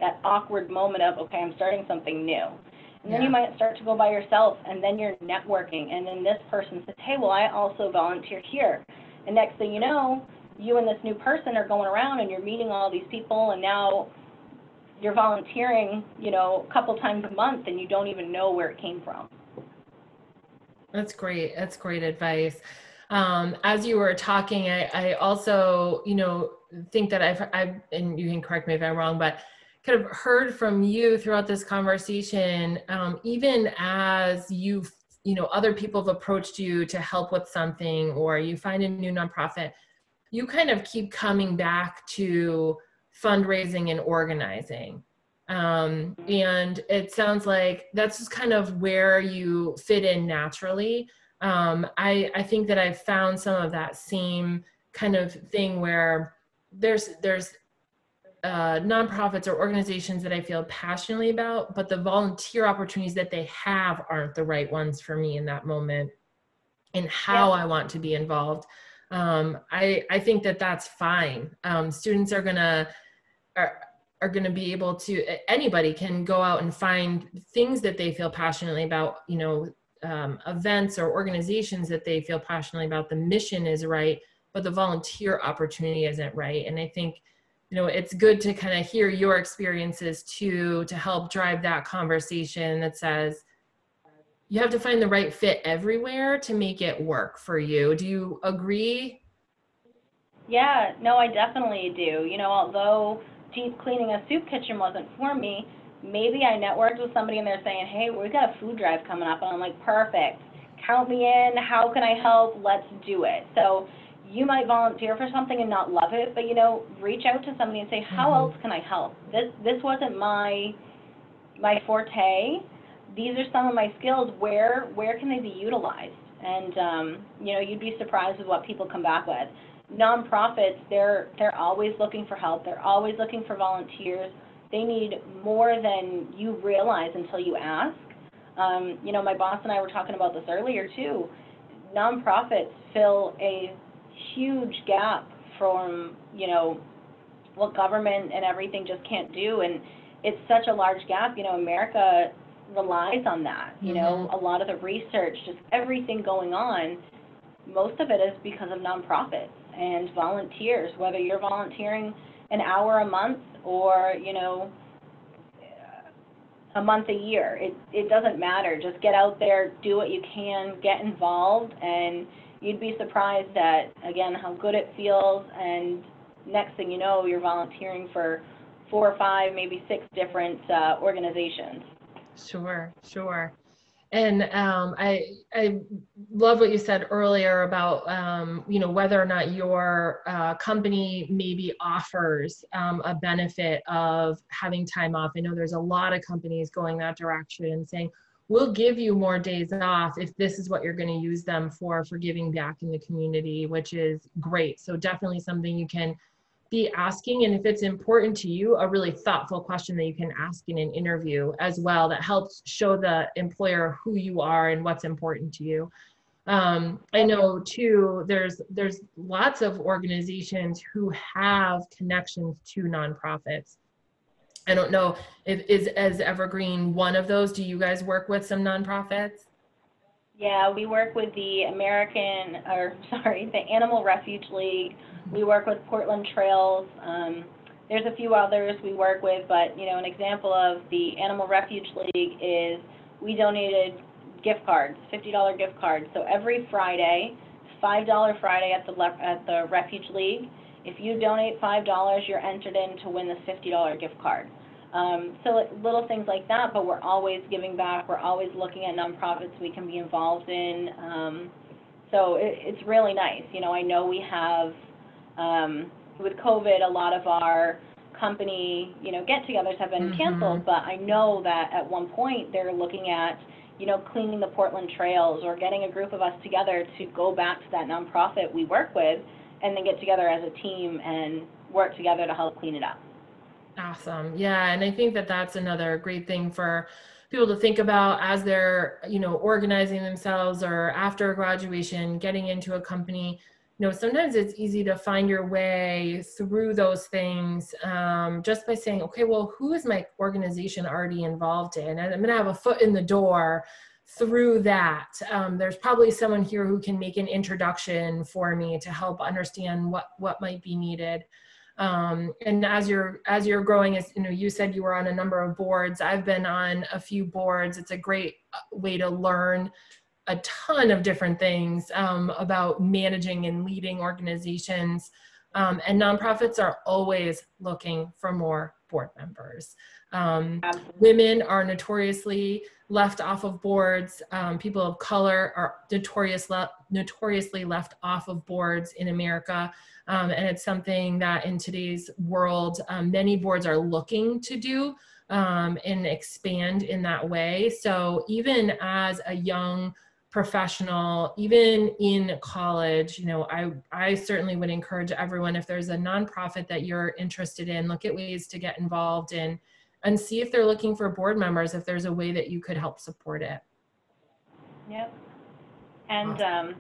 that awkward moment of, okay, I'm starting something new. And then Yeah. you might start to go by yourself and then you're networking and then this person says, Hey, well I also volunteer here. And next thing you know, you and this new person are going around and you're meeting all these people and now you're volunteering, you know, a couple times a month and you don't even know where it came from. That's great. That's great advice. Um, as you were talking, I, I also, you know, think that I've, I've, and you can correct me if I'm wrong, but kind of heard from you throughout this conversation, um, even as you've, you know, other people have approached you to help with something or you find a new nonprofit, you kind of keep coming back to fundraising and organizing. Um, and it sounds like that's just kind of where you fit in naturally. Um, I, I think that I've found some of that same kind of thing where there's there's uh, nonprofits or organizations that I feel passionately about, but the volunteer opportunities that they have aren't the right ones for me in that moment and how Yeah. I want to be involved. Um, I, I think that that's fine. Um, students are gonna are, are going to be able to anybody can go out and find things that they feel passionately about you know um, events or organizations that they feel passionately about the mission is right but the volunteer opportunity isn't right and i think you know it's good to kind of hear your experiences too to help drive that conversation that says you have to find the right fit everywhere to make it work for you do you agree Yeah, no, I definitely do. You know, although deep cleaning a soup kitchen wasn't for me, maybe I networked with somebody and they're saying, hey, we've got a food drive coming up. And I'm like, perfect. Count me in. How can I help? Let's do it. So you might volunteer for something and not love it, but you know, reach out to somebody and say, how Mhm. else can I help? This this wasn't my my forte. These are some of my skills. Where where can they be utilized? And um, you know, you'd be surprised with what people come back with. Nonprofits, they're they're always looking for help. They're always looking for volunteers. They need more than you realize until you ask. Um, you know, my boss and I were talking about this earlier too. Nonprofits fill a huge gap from you know what government and everything just can't do, and it's such a large gap. You know, America relies on that. You know, mm-hmm. a lot of the research, just everything going on, most of it is because of nonprofits and volunteers. Whether you're volunteering an hour a month or you know a month a year, it it doesn't matter. Just get out there, do what you can, get involved, and you'd be surprised at again how good it feels. And next thing you know, you're volunteering for four or five, maybe six different uh, organizations. Sure, sure. And um, I I love what you said earlier about um, you know whether or not your uh, company maybe offers um, a benefit of having time off. I know there's a lot of companies going that direction and saying we'll give you more days off if this is what you're going to use them for for giving back in the community, which is great. So definitely something you can be asking and if it's important to you a really thoughtful question that you can ask in an interview as well that helps show the employer who you are and what's important to you um, i know too there's there's lots of organizations who have connections to nonprofits i don't know if is as evergreen one of those do you guys work with some nonprofits Yeah, we work with the American, or sorry, the Animal Refuge League. We work with Portland Trails. Um, there's a few others we work with, but you know, an example of the Animal Refuge League is we donated gift cards, $50 gift cards. So every Friday, $5 Friday at the at the Refuge League. If you donate $5, you're entered in to win this $50 gift card. Um, so little things like that, but we're always giving back. We're always looking at nonprofits we can be involved in. Um, so it, it's really nice. You know, I know we have um, with COVID, a lot of our company, you know, get-togethers have been Mhm. canceled. But I know that at one point they're looking at, you know, cleaning the Portland trails or getting a group of us together to go back to that nonprofit we work with, and then get together as a team and work together to help clean it up. Awesome. Yeah. And I think that that's another great thing for people to think about as they're you know organizing themselves or after graduation getting into a company you know sometimes it's easy to find your way through those things um, just by saying okay well who is my organization already involved in and i'm going to have a foot in the door through that um, there's probably someone here who can make an introduction for me to help understand what what might be needed um, and as you're as you're growing as you know you said you were on a number of boards. I've been on a few boards. It's a great uh, way to learn a ton of different things um, about managing and leading organizations. Um, and nonprofits are always looking for more board members. Um, women are notoriously left off of boards. Um, people of color are notorious le- notoriously left off of boards in America. Um, and it's something that in today's world, um, many boards are looking to do um, and expand in that way. So even as a young professional, even in college, you know, I, I certainly would encourage everyone if there's a nonprofit that you're interested in, look at ways to get involved in and see if they're looking for board members, if there's a way that you could help support it. Yep. And um,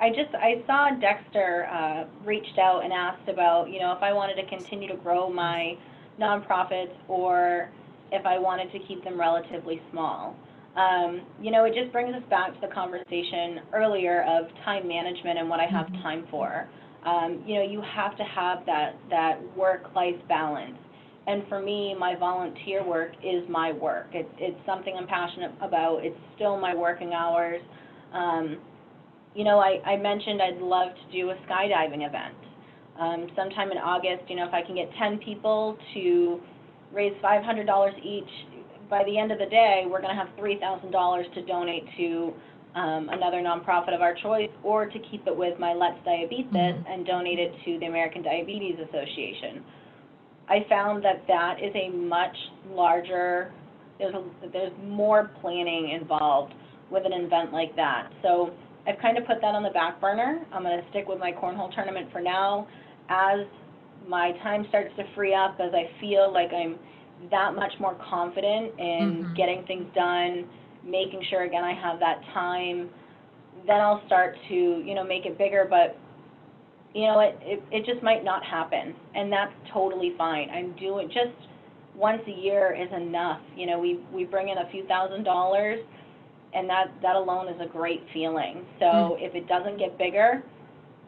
I just, I saw Dexter uh, reached out and asked about, you know, if I wanted to continue to grow my nonprofits or if I wanted to keep them relatively small. Um, you know, it just brings us back to the conversation earlier of time management and what I have mm-hmm. time for. Um, you know, you have to have that, that work-life balance. And for me, my volunteer work is my work. It's, it's something I'm passionate about. It's still my working hours. Um, you know, I, I mentioned I'd love to do a skydiving event. Um, sometime in August, you know, if I can get 10 people to raise $500 each, by the end of the day, we're going to have $3,000 to donate to um, another nonprofit of our choice, or to keep it with my Let's Diabeat This mm-hmm. and donate it to the American Diabetes Association. I found that that is a much larger, there's, a, there's more planning involved with an event like that. So I've kind of put that on the back burner. I'm going to stick with my cornhole tournament for now. As my time starts to free up, as I feel like I'm that much more confident in mm-hmm. getting things done, making sure again I have that time, then I'll start to, you know, make it bigger. But you know, it, it, it just might not happen, and that's totally fine. I'm doing, just once a year is enough. You know, we, we bring in a few thousand dollars, and that, that alone is a great feeling. So mm. if it doesn't get bigger,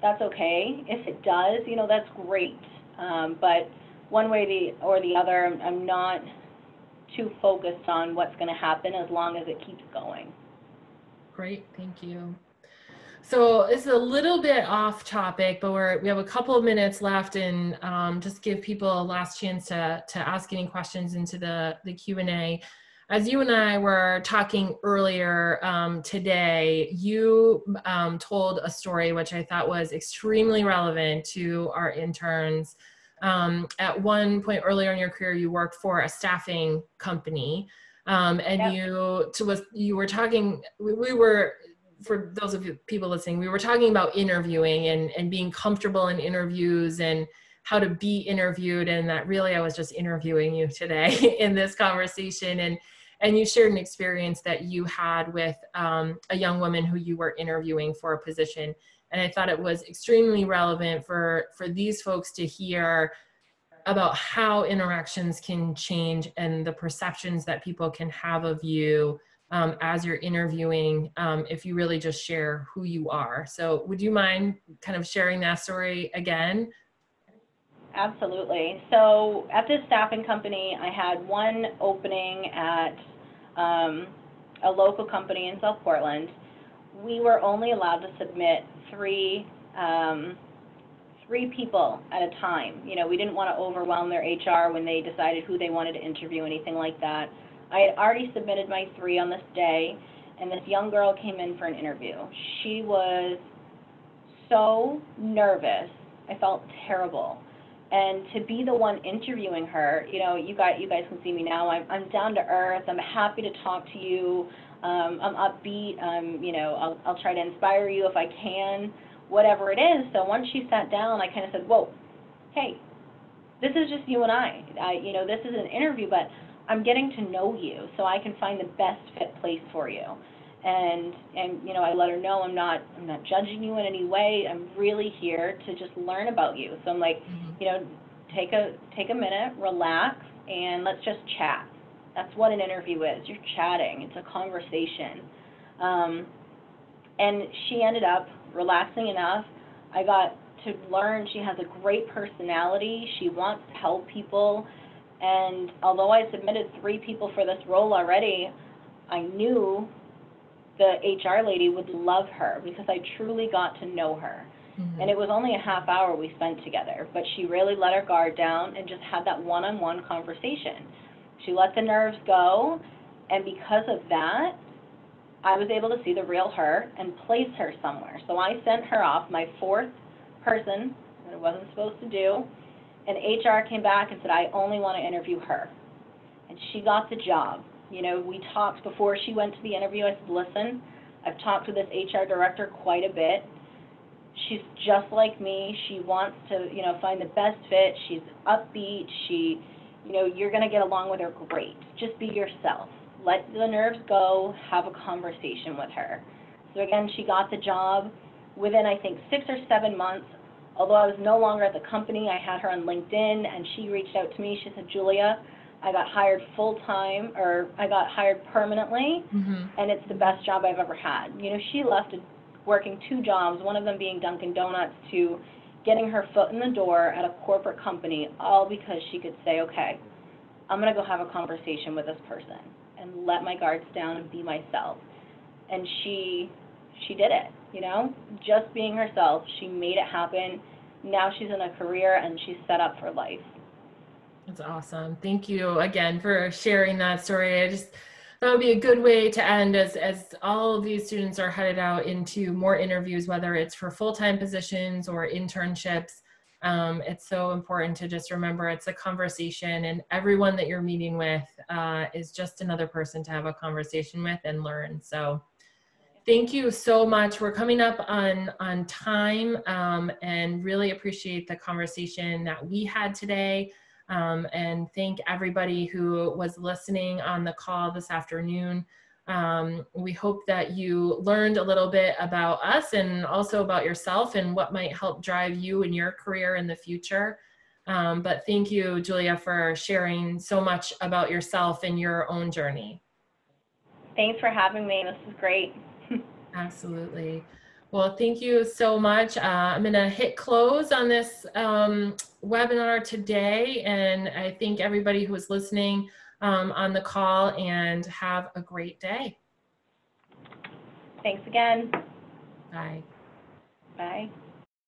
that's okay. If it does, you know, that's great. Um, but one way the, or the other, I'm, I'm not too focused on what's going to happen as long as it keeps going. Great, thank you. So it's a little bit off topic, but we're, we have a couple of minutes left and um, just give people a last chance to, to ask any questions into the, the Q&A. As you and I were talking earlier um, today, you um, told a story which I thought was extremely relevant to our interns. Um, at one point earlier in your career, you worked for a staffing company. Um, and yep. you to was you were talking we, we, were for those of you people listening, we were talking about interviewing and, and being comfortable in interviews and how to be interviewed. And that really I was just interviewing you today in this conversation. And and you shared an experience that you had with um, a young woman who you were interviewing for a position. And I thought it was extremely relevant for for these folks to hear about how interactions can change and the perceptions that people can have of you um, as you're interviewing um, if you really just share who you are. So, would you mind kind of sharing that story again? Absolutely. So, at this staffing company, I had one opening at um, a local company in South Portland. We were only allowed to submit three um, three people at a time. You know, we didn't want to overwhelm their HR when they decided who they wanted to interview, anything like that. I had already submitted my three on this day, and this young girl came in for an interview. She was so nervous. I felt terrible. And to be the one interviewing her, you know, you guys, you guys can see me now. I'm, I'm down to earth. I'm happy to talk to you. Um, I'm upbeat. Um, you know, I'll, I'll try to inspire you if I can, whatever it is. So once she sat down, I kind of said, "Whoa, hey, this is just you and I. I you know, this is an interview, but I'm getting to know you so I can find the best fit place for you. And, and, you know, I let her know I'm not, I'm not judging you in any way. I'm really here to just learn about you. So I'm like, Mhm. you know, take a, take a minute, relax, and let's just chat. That's what an interview is. You're chatting. It's a conversation. Um, and she ended up relaxing enough. I got to learn she has a great personality. She wants to help people. And although I submitted three people for this role already, I knew the HR lady would love her because I truly got to know her. Mhm. And it was only a half hour we spent together, but she really let her guard down and just had that one-on-one conversation. She let the nerves go, and because of that, I was able to see the real her and place her somewhere. So I sent her off, my fourth person that I wasn't supposed to do, and HR came back and said, I only want to interview her. And she got the job. You know, we talked before she went to the interview. I said, listen, I've talked to this HR director quite a bit. She's just like me. She wants to, you know, find the best fit. She's upbeat. She, you know, you're going to get along with her great. Just be yourself. Let the nerves go. Have a conversation with her. So again, she got the job within, I think, six or seven months. Although I was no longer at the company, I had her on LinkedIn, and she reached out to me. She said, Julia, I got hired full-time, or I got hired permanently, Mhm. and it's the best job I've ever had. You know, she left working two jobs, one of them being Dunkin' Donuts, to getting her foot in the door at a corporate company, all because she could say, okay, I'm gonna go have a conversation with this person and let my guards down and be myself. And she, she did it, you know, just being herself. She made it happen. Now she's in a career and she's set up for life. That's awesome. Thank you again for sharing that story. I just that would be a good way to end as as all of these students are headed out into more interviews, whether it's for full-time positions or internships. Um, it's so important to just remember it's a conversation and everyone that you're meeting with uh, is just another person to have a conversation with and learn. So thank you so much. We're coming up on, on time um, and really appreciate the conversation that we had today. Um, and thank everybody who was listening on the call this afternoon. Um, we hope that you learned a little bit about us and also about yourself and what might help drive you in your career in the future. Um, but thank you, Julia, for sharing so much about yourself and your own journey. Thanks for having me. This is great. Absolutely. Well, thank you so much. Uh, I'm going to hit close on this um, webinar today, and I thank everybody who is listening um, on the call and have a great day. Thanks again. Bye. Bye.